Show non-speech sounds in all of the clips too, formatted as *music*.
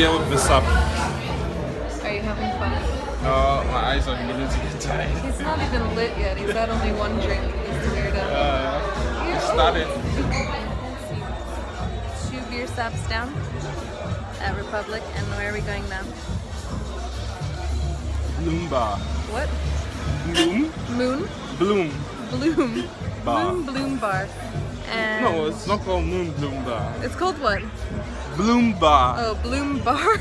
be able to sup. Are you having fun? No, my eyes are beginning to get tired. He's not even lit yet. He's had only one drink. He's weirdo. Uh, it started. Two beer stops down at Republic, and where are we going now? Bloom. What? Bloom? Moon? Bloom. Bloom. Bar. Bloom Bloom Bar. And No, it's not called Moon Bloom Bar. it's called what? Bloom Bar. Oh, Bloom Bar.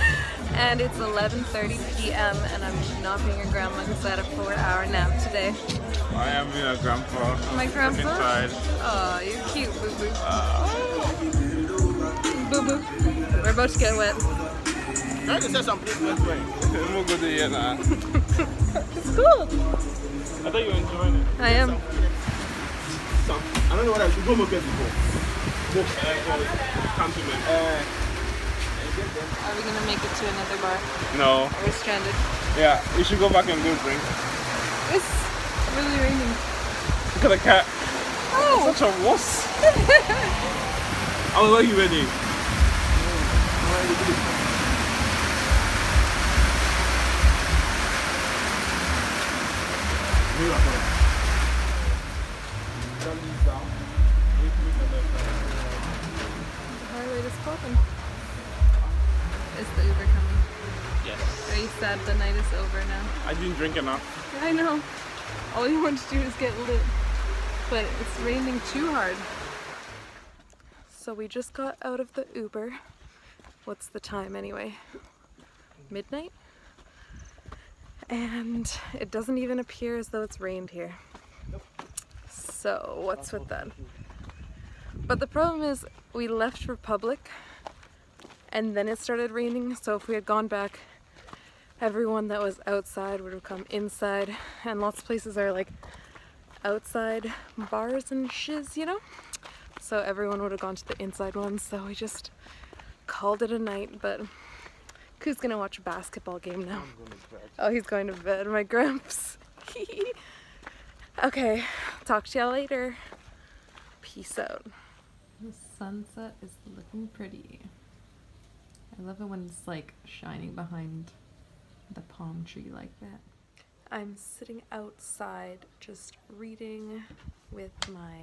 *laughs* and it's 11:30 p.m. and I'm not being a grandma because I had a four-hour nap today. I am being a grandpa. My grandpa? Oh, you're cute, boo boo. Uh, Boo boo. We're about to get wet. Try to say some place west way. I'm gonna go now. It's cool. I thought you were enjoying it. I am. Some, I don't know what I should go market before. Countryman. Uh, Are we gonna make it to another bar? No. We're stranded. Yeah, you should go back and do a drink. It's really raining. Look at the cat. Oh! Such a wuss. *laughs* how are you ready? The highlight is popping. Is the Uber coming? Yes. Are you sad the night is over now? I didn't drink enough. I know. All you want to do is get lit. But it's raining too hard. So we just got out of the Uber. What's the time anyway? Midnight? And it doesn't even appear as though it's rained here. So what's with that? But the problem is we left Republic and then it started raining. So if we had gone back everyone that was outside would have come inside. And lots of places are like outside bars and shiz you know? So everyone would have gone to the inside ones so we just called it a night. But who's gonna watch a basketball game now? Oh he's going to bed. My *laughs* gramps *laughs* okay talk to y'all later peace out The sunset is looking pretty. I love it when it's like shining behind the palm tree like that. I'm sitting outside just reading with my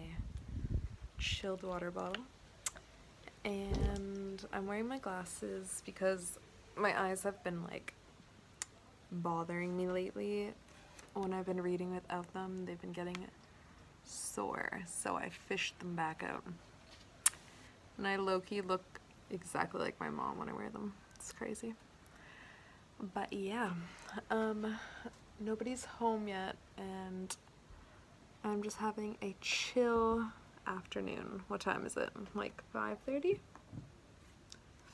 chilled water bottle. And I'm wearing my glasses because my eyes have been like bothering me lately. When I've been reading without them, they've been getting sore. So I fished them back out. And I low key look exactly like my mom when I wear them. It's crazy. But yeah, um, nobody's home yet, and I'm just having a chill afternoon. What time is it? Like 5:30?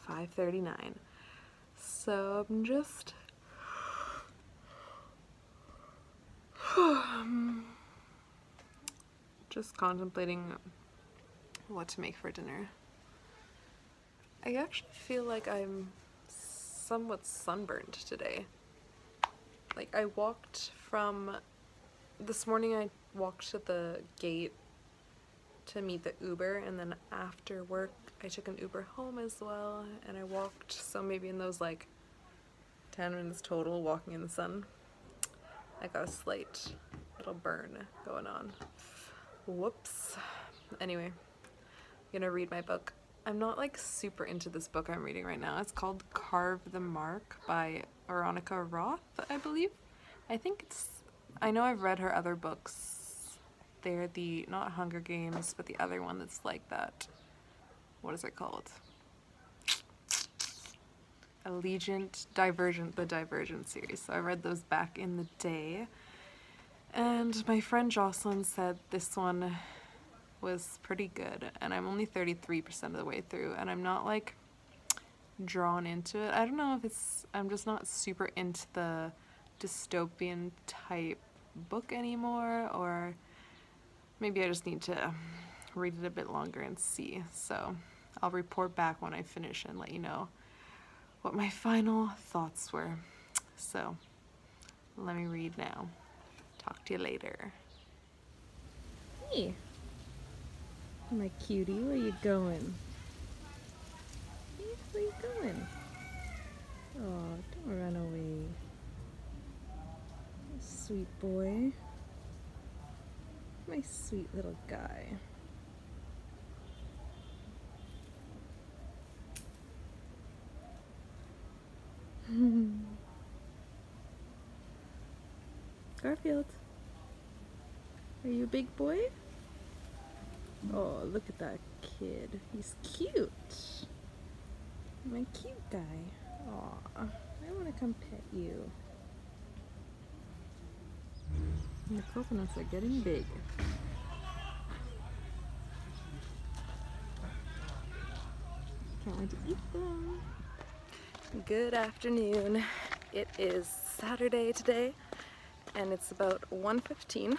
5:39. So I'm just *sighs* just contemplating what to make for dinner. I actually feel like I'm somewhat sunburned today. Like I walked from this morning I walked to the gate to meet the Uber and then after work I took an Uber home as well and I walked so maybe in those like 10 minutes total walking in the sun I got a slight little burn going on. Whoops. Anyway, I'm gonna read my book. I'm not like super into this book I'm reading right now. It's called Carve the Mark by Veronica Roth, I believe. I think it's, I know I've read her other books. They're the, not Hunger Games, but the other one that's like that. What is it called? Allegiant, Divergent, the Divergent series. So I read those back in the day. And my friend Jocelyn said this one was pretty good and I'm only 33% of the way through and I'm not like drawn into it. I don't know if it's I'm just not super into the dystopian type book anymore or maybe I just need to read it a bit longer and see. So I'll report back when I finish and let you know what my final thoughts were. So let me read now. Talk to you later. Hey. My cutie, where you going? Where you going? Oh, don't run away. Sweet boy. My sweet little guy. *laughs* Garfield. Are you a big boy? Oh, look at that kid. He's cute. My cute guy. Aw, I want to come pet you. The coconuts are getting big. Can't wait to eat them. Good afternoon. It is Saturday today and it's about 1.15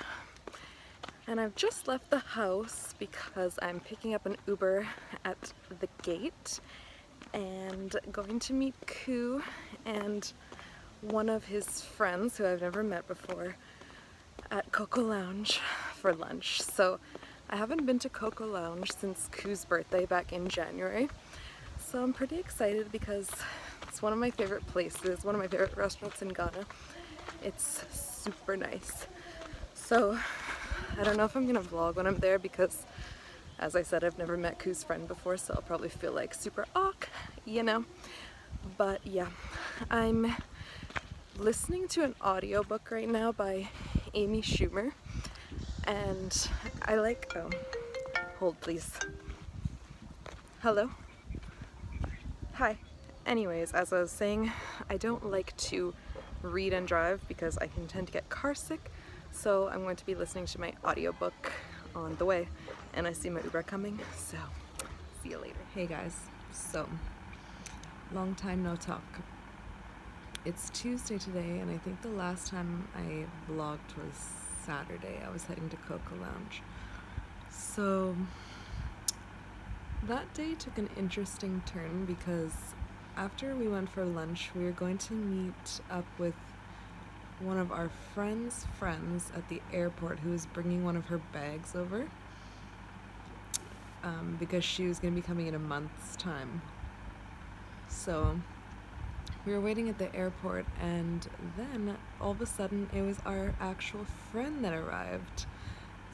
and I've just left the house because I'm picking up an Uber at the gate and going to meet Ku and one of his friends who I've never met before at Coco Lounge for lunch. So I haven't been to Coco Lounge since Ku's birthday back in January. So I'm pretty excited because it's one of my favorite places, one of my favorite restaurants in Ghana. It's super nice. So I don't know if I'm gonna vlog when I'm there because as I said, I've never met Koo's friend before, so I'll probably feel like super awk, you know? But yeah, I'm listening to an audiobook right now by Amy Schumer, and I like, oh, hold please. Hello? Hi. Anyways, as I was saying, I don't like to read and drive because I can tend to get car sick, so I'm going to be listening to my audiobook on the way and I see my Uber coming, so see you later. Hey guys, so long time no talk. It's Tuesday today and I think the last time I vlogged was Saturday. I was heading to Coco Lounge. So that day took an interesting turn because after we went for lunch, we were going to meet up with one of our friend's friends at the airport who was bringing one of her bags over um, because she was going to be coming in a month's time. So we were waiting at the airport, and then all of a sudden it was our actual friend that arrived.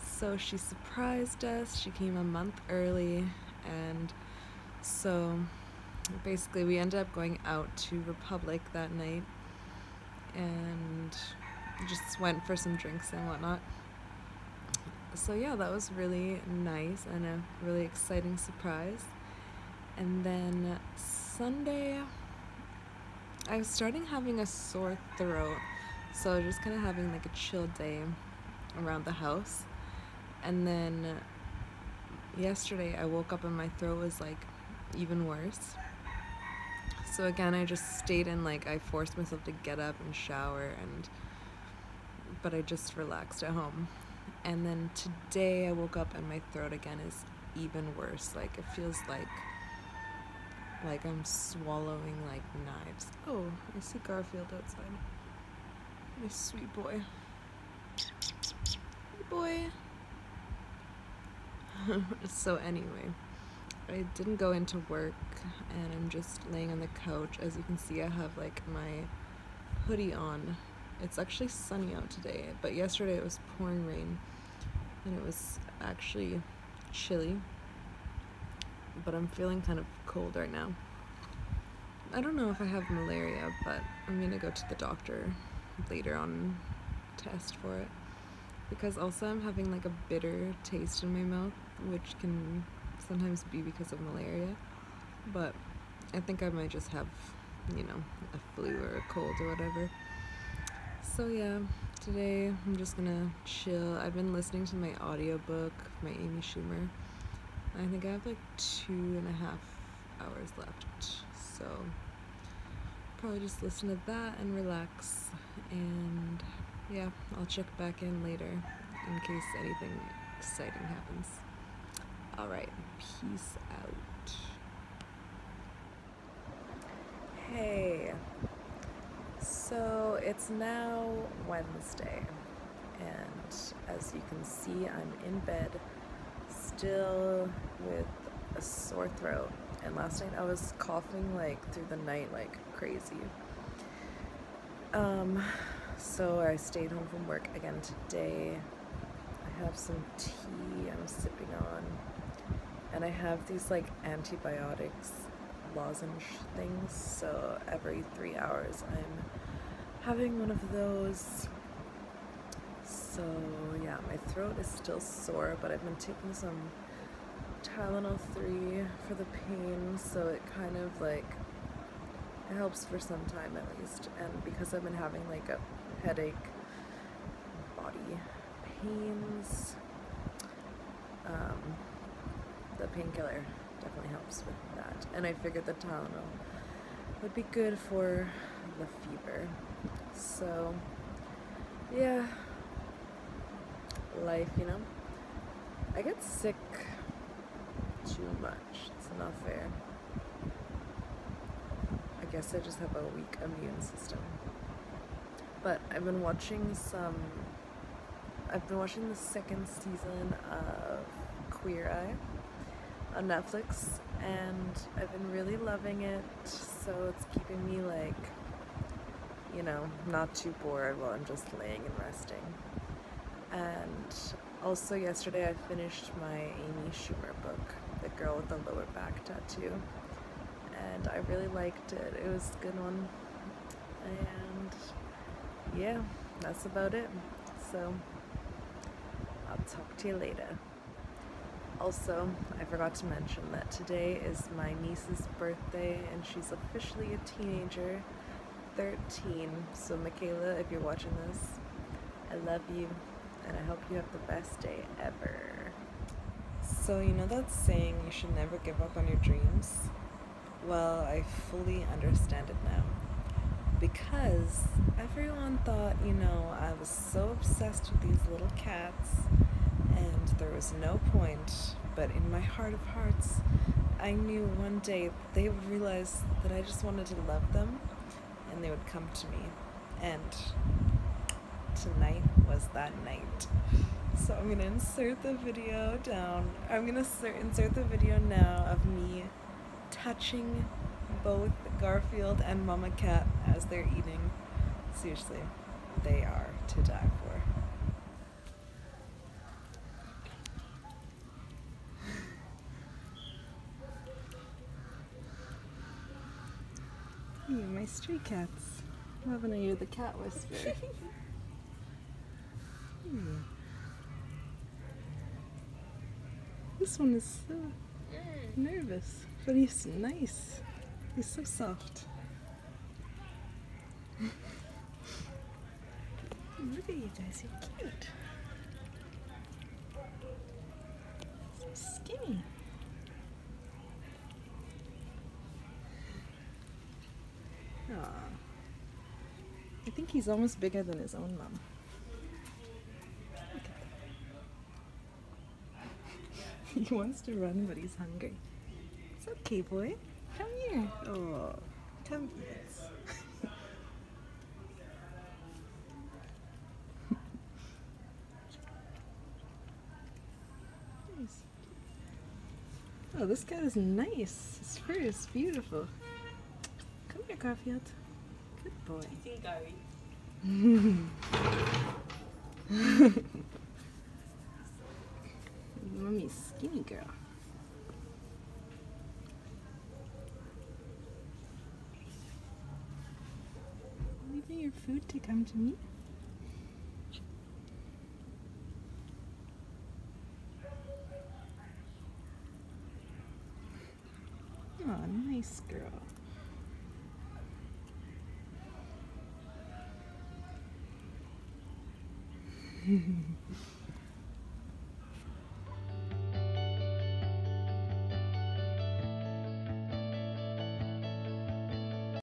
So she surprised us, she came a month early, and so basically we ended up going out to Republic that night and just went for some drinks and whatnot. So yeah, that was really nice and a really exciting surprise. And then Sunday, I was starting having a sore throat, so just kind of having like a chill day around the house. And then yesterday, I woke up and my throat was like even worse. So again, I just stayed in like I forced myself to get up and shower and but I just relaxed at home. And then today I woke up and my throat again is even worse. Like it feels like like I'm swallowing like knives. Oh, I see Garfield outside. My sweet boy. Hey boy. *laughs* so anyway, I didn't go into work and I'm just laying on the couch. As you can see, I have like my hoodie on. It's actually sunny out today, but yesterday it was pouring rain and it was actually chilly. But I'm feeling kind of cold right now. I don't know if I have malaria, but I'm gonna go to the doctor later on test for it because also I'm having like a bitter taste in my mouth which can sometimes be because of malaria but I think I might just have you know a flu or a cold or whatever. So yeah today I'm just gonna chill. I've been listening to my audiobook my Amy Schumer. I think I have like two and a half hours left so probably just listen to that and relax. And yeah I'll check back in later in case anything exciting happens alright peace out hey so it's now Wednesday and as you can see I'm in bed still with a sore throat and last night I was coughing like through the night like crazy. Um, so I stayed home from work again today. I have some tea I'm sipping on, and I have these like antibiotics lozenge things. So every three hours I'm having one of those. So yeah, my throat is still sore, but I've been taking some Tylenol 3 for the pain, so it kind of like it helps for some time at least. And because I've been having like a headache, body pains, um, the painkiller definitely helps with that. And I figured the Tylenol would be good for the fever. So, yeah, life, you know. I get sick too much. It's not fair. I guess I just have a weak immune system. But I've been watching some. I've been watching the second season of Queer Eye on Netflix, and I've been really loving it. So it's keeping me like, you know, not too bored while I'm just laying and resting. And also, yesterday I finished my Amy Schumer book, The Girl with the Lower Back Tattoo, and I really liked it. It was a good one, and yeah, that's about it. So, I'll talk to you later. Also, I forgot to mention that today is my niece's birthday and she's officially a teenager, 13. So, Michaela, if you're watching this, I love you and I hope you have the best day ever. So, you know that saying you should never give up on your dreams? Well, I fully understand it now. Because everyone thought, you know, I was so obsessed with these little cats and there was no point. But in my heart of hearts, I knew one day they would realize that I just wanted to love them and they would come to me. And tonight was that night. So I'm gonna insert the video down. I'm gonna insert, the video now of me touching both Garfield and Mama Cat as they're eating. Seriously, they are to die for. You, my stray cats. Loving to hear the cat whisper. *laughs* Hmm. This one is so nervous, but he's nice. He's so soft. *laughs* Look at you guys, you're cute. So skinny. Aw. I think he's almost bigger than his own mom. Look at that. he wants to run, but he's hungry. It's okay, boy. Come here. Oh, come here. *laughs* Nice. Oh, this guy is nice. His fur is beautiful. Come here, Garfield. Good boy. *laughs* Mommy's skinny girl. Leaving your food to come to me? Oh, nice girl. Mm-hmm. *laughs*